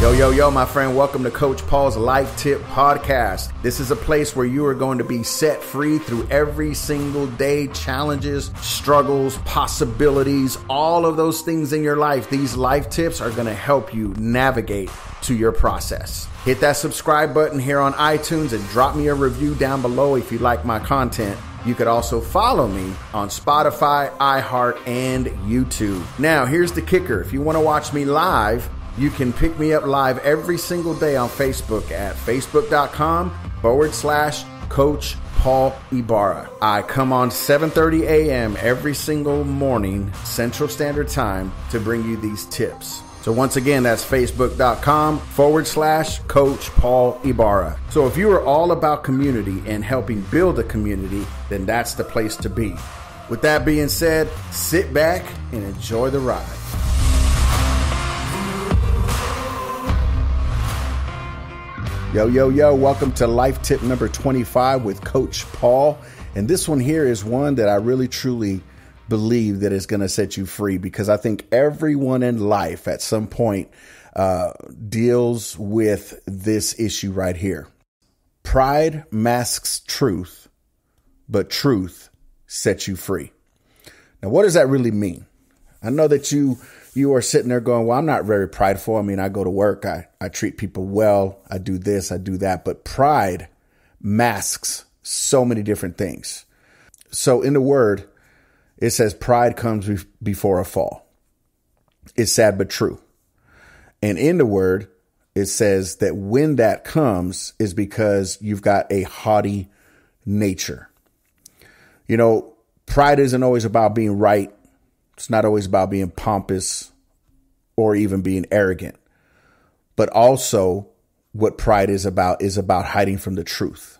yo, yo, yo, my friend, welcome to Coach Paul's Life Tip Podcast. This is a place where you are going to be set free through every single day challenges, struggles, possibilities, all of those things in your life. These life tips are going to help you navigate to your process. Hit that subscribe button here on iTunes and drop me a review down below if you like my content. You could also follow me on Spotify, iHeart, and YouTube. Now, here's the kicker if you want to watch me live, you can pick me up live every single day on Facebook at facebook.com forward slash coach Paul Ybarra. I come on 7:30 a.m. every single morning Central Standard Time to bring you these tips. So once again, that's facebook.com forward slash coach Paul Ybarra. So if you are all about community and helping build a community, then that's the place to be. With that being said, sit back and enjoy the ride. Yo, yo, yo, welcome to Life Tip number 25 with Coach Paul. And this one here is one that I really truly believe that is going to set you free because I think everyone in life at some point uh, deals with this issue right here. Pride masks truth, but truth sets you free. Now, what does that really mean? I know that you you are sitting there going, well, I'm not very prideful. I mean, I go to work, I, I treat people well, I do this, I do that. But pride masks so many different things. So in the word, it says pride comes before a fall. It's sad but true. And in the word, it says that when that comes is because you've got a haughty nature. You know, pride isn't always about being right it's not always about being pompous or even being arrogant. But also, what pride is about is about hiding from the truth.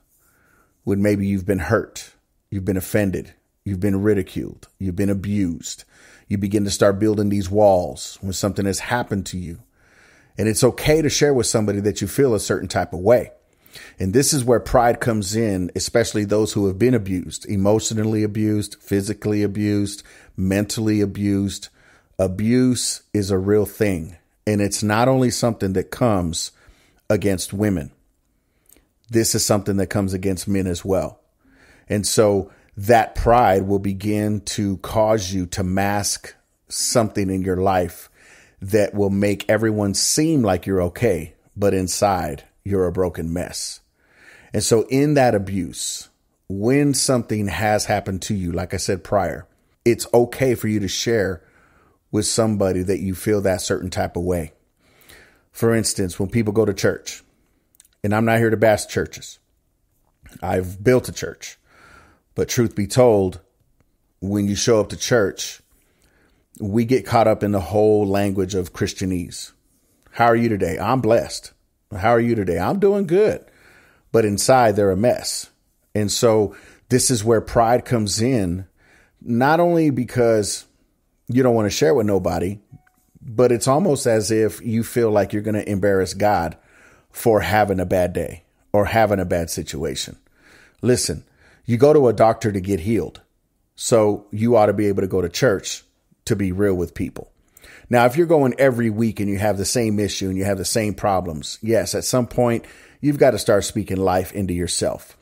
When maybe you've been hurt, you've been offended, you've been ridiculed, you've been abused. You begin to start building these walls when something has happened to you. And it's okay to share with somebody that you feel a certain type of way. And this is where pride comes in, especially those who have been abused, emotionally abused, physically abused, mentally abused. Abuse is a real thing. And it's not only something that comes against women, this is something that comes against men as well. And so that pride will begin to cause you to mask something in your life that will make everyone seem like you're okay, but inside you're a broken mess. And so, in that abuse, when something has happened to you, like I said prior, it's okay for you to share with somebody that you feel that certain type of way. For instance, when people go to church, and I'm not here to bash churches, I've built a church. But truth be told, when you show up to church, we get caught up in the whole language of Christianese. How are you today? I'm blessed. How are you today? I'm doing good. But inside, they're a mess. And so, this is where pride comes in, not only because you don't want to share with nobody, but it's almost as if you feel like you're going to embarrass God for having a bad day or having a bad situation. Listen, you go to a doctor to get healed. So you ought to be able to go to church to be real with people. Now, if you're going every week and you have the same issue and you have the same problems, yes, at some point you've got to start speaking life into yourself.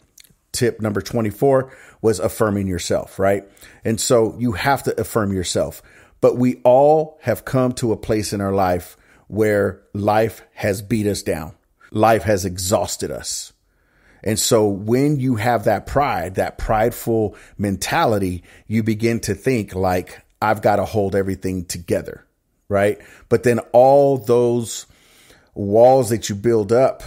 Tip number 24 was affirming yourself, right? And so you have to affirm yourself. But we all have come to a place in our life where life has beat us down. Life has exhausted us. And so when you have that pride, that prideful mentality, you begin to think like, I've got to hold everything together right? But then all those walls that you build up,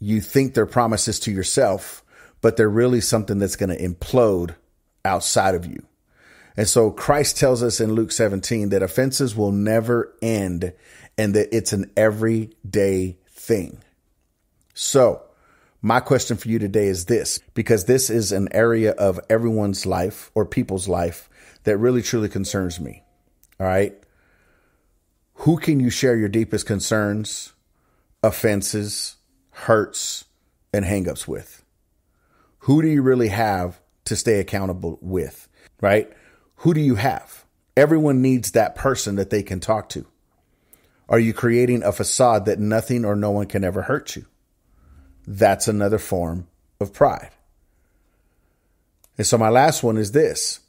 you think they're promises to yourself, but they're really something that's going to implode outside of you. And so Christ tells us in Luke 17 that offenses will never end and that it's an everyday thing. So, my question for you today is this because this is an area of everyone's life or people's life that really truly concerns me. All right. Who can you share your deepest concerns, offenses, hurts, and hangups with? Who do you really have to stay accountable with, right? Who do you have? Everyone needs that person that they can talk to. Are you creating a facade that nothing or no one can ever hurt you? That's another form of pride. And so my last one is this.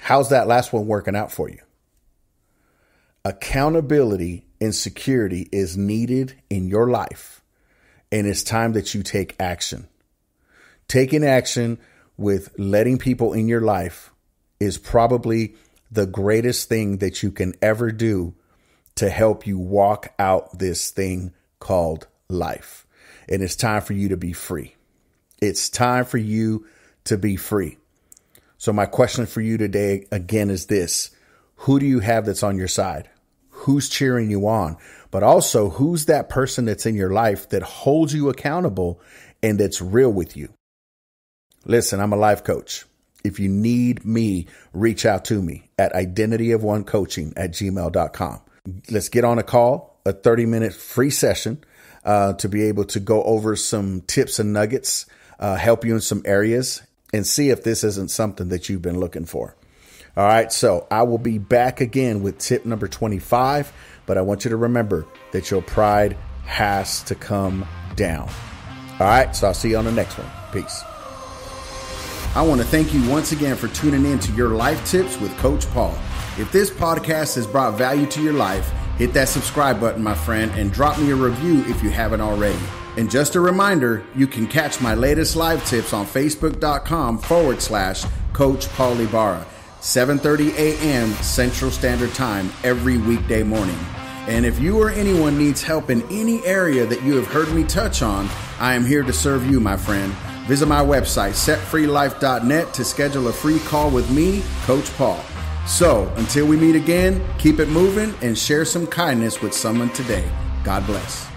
How's that last one working out for you? Accountability and security is needed in your life, and it's time that you take action. Taking action with letting people in your life is probably the greatest thing that you can ever do to help you walk out this thing called life. And it's time for you to be free. It's time for you to be free. So, my question for you today again is this Who do you have that's on your side? who's cheering you on, but also who's that person that's in your life that holds you accountable and that's real with you. Listen, I'm a life coach. If you need me, reach out to me at identityofonecoaching at gmail.com. Let's get on a call, a 30 minute free session uh, to be able to go over some tips and nuggets, uh, help you in some areas, and see if this isn't something that you've been looking for. All right, so I will be back again with tip number 25, but I want you to remember that your pride has to come down. All right, so I'll see you on the next one. Peace. I want to thank you once again for tuning in to your life tips with Coach Paul. If this podcast has brought value to your life, hit that subscribe button, my friend, and drop me a review if you haven't already. And just a reminder, you can catch my latest live tips on facebook.com forward slash Coach Paul Ybarra. 7:30 a.m. Central Standard Time every weekday morning. And if you or anyone needs help in any area that you have heard me touch on, I am here to serve you, my friend. Visit my website, setfreelife.net, to schedule a free call with me, Coach Paul. So, until we meet again, keep it moving and share some kindness with someone today. God bless.